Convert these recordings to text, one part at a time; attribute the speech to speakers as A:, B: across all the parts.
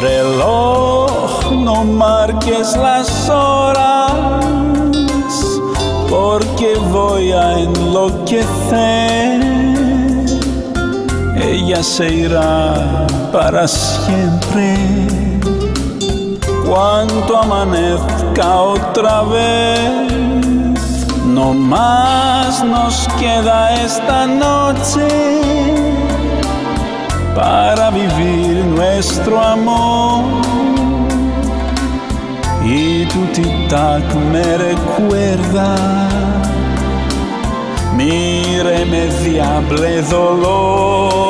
A: Reloj, no marques las horas, porque voy a enloquecer. Ella se irá para siempre. Cuanto amanezca otra vez, no más nos queda esta noche para vivir nuestro amor. Y tu tic-tac me recuerda mi irremediable dolor.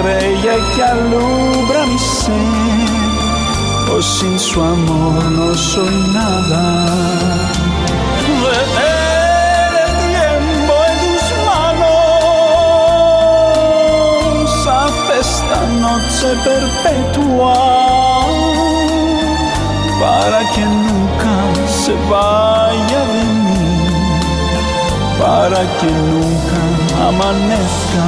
A: Estrella que alumbra mi ser, oh sin su amor no soy nada. Detén el tiempo en tus manos, haz esta noche perpetua, para que nunca se vaya de mí, para que nunca amanezca.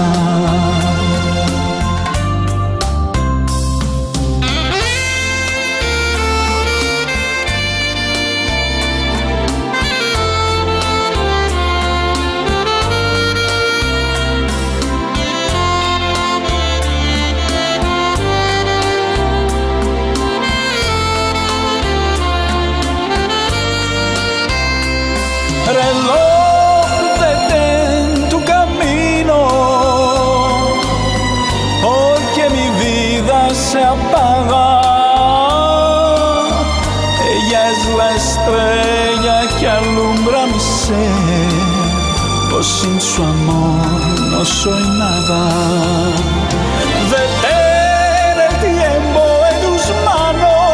A: Porque mi vida se apaga. Ella es la estrella que alumbra mi ser, pues sin su amor no soy nada. Detén el tiempo en tus manos,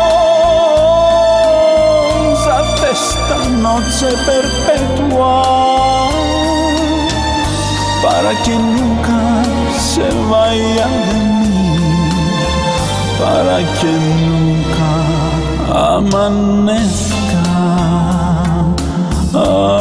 A: haz esta noche perpetua para que nunca se vaya de mí, para que nunca amanezca. Ah.